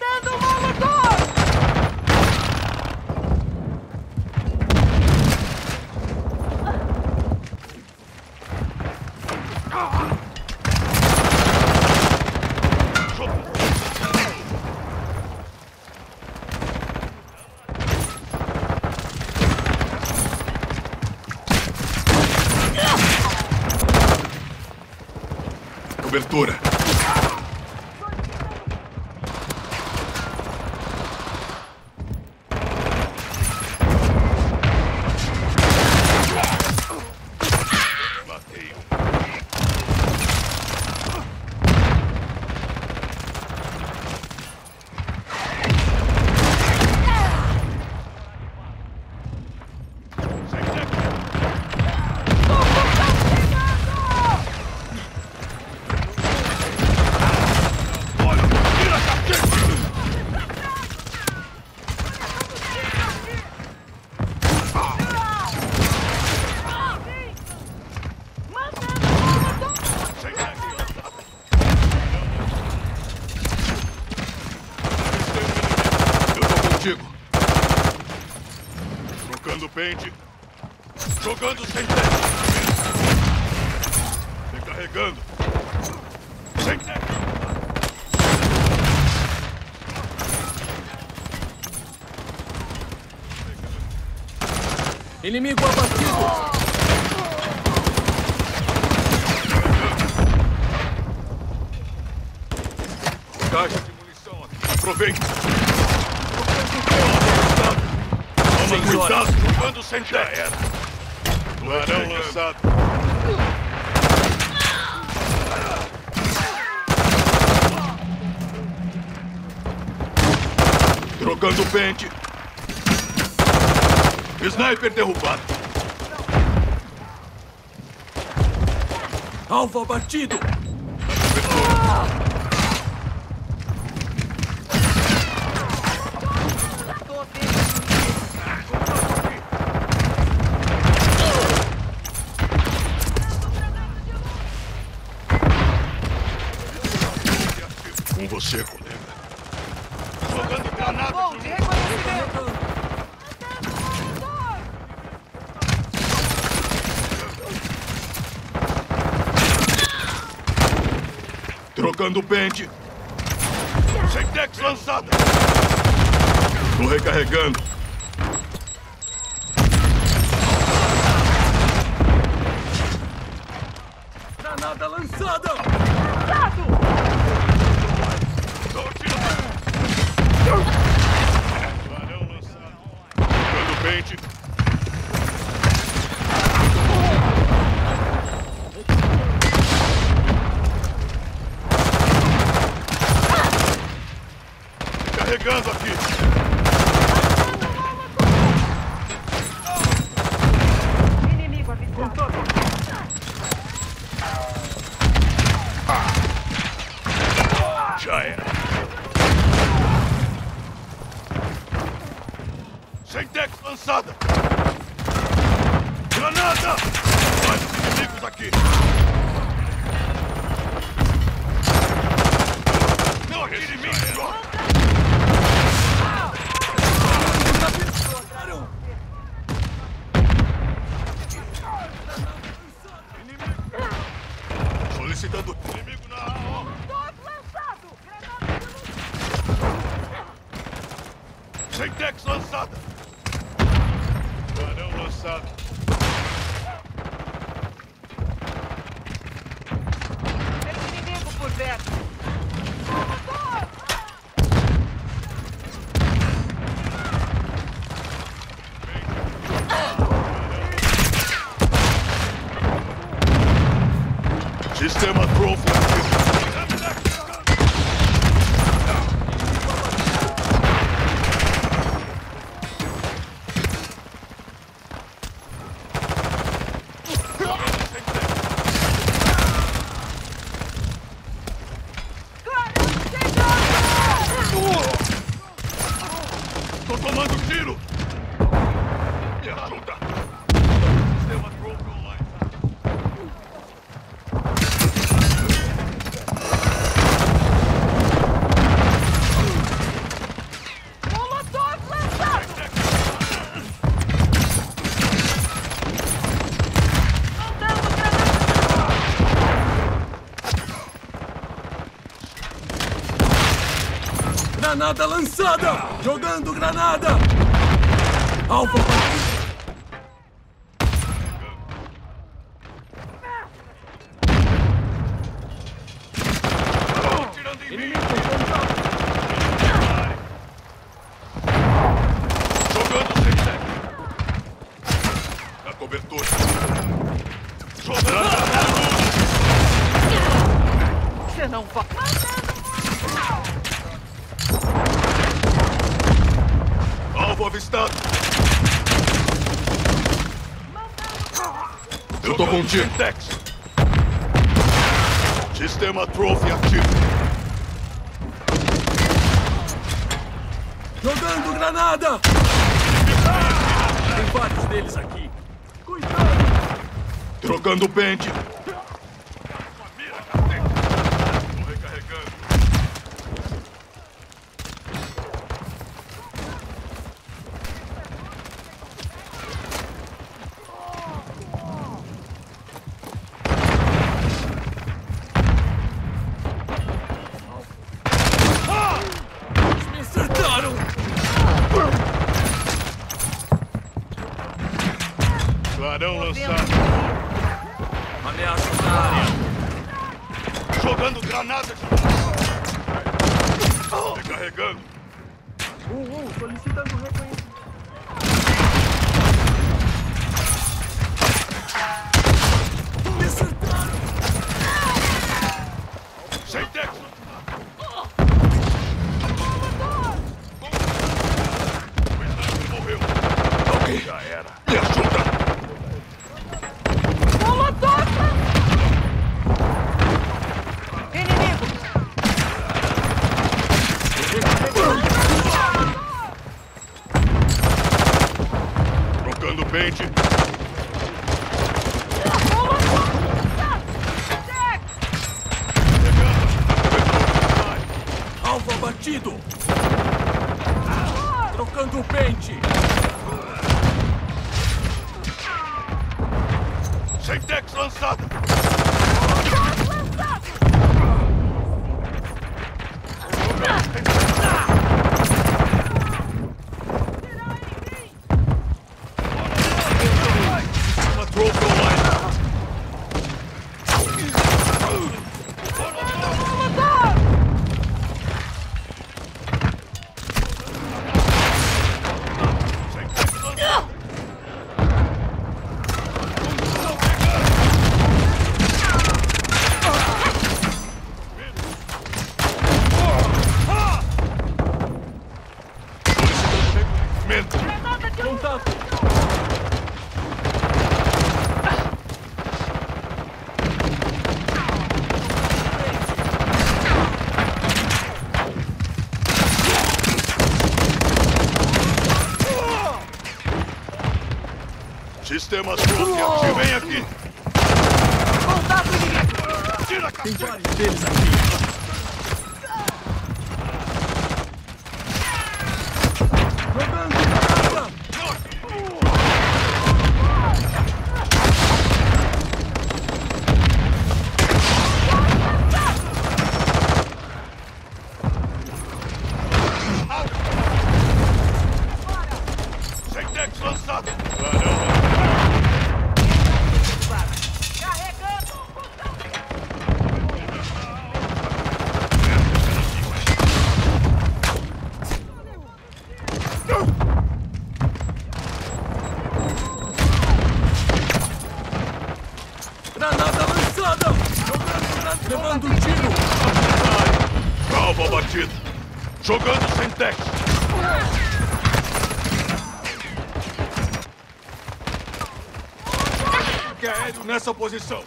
Mandando molotov! Cobertura. Matei um. Sai daqui. Olha, tira a cacete! Sai daqui. Eu tô contigo. Trocando pente. Jogando sem teste. Recarregando. Sem teste. Inimigo abatido! Caixa de munição aqui. Aproveite. Jogando sem Já era. Tubarão lançado. Trocando pente. Sniper derrubado. Alvo abatido! Trocando pente. Sentex lançada. Tô recarregando. Granada lançada! Tô atirando. Tubarão lançado. Trocando pente. Carregando aqui. Inimigo avistado! Já era. Sentex lançada. Granada! Mais inimigos aqui. Não atire em mim, Solicitando inimigo na AO. lançado! Granada de lançada! Barão lançado. Tem inimigo por perto! pela luta. Sistema Troll Granada lançada! Jogando granada! Alfa não vai. Alvo avistado. Eu tô contigo. Sistema Trophy ativo. Jogando granada! Tem vários deles aqui. Cuidado! Trocando pente. Tô recarregando. Eles me acertaram! Vendo lançado. Ameaças na área! Jogando granada. Recarregando. Um, um, solicitando Alvo abatido! Trocando pente! Sem Tex lançada. Sistema ativo. Vem aqui. Contato inimigo! Tira a Tem vários deles aqui! Levando um tiro! Alvo abatido. Jogando sem. Ataque aéreo nessa posição.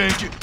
Posição Trocando pente.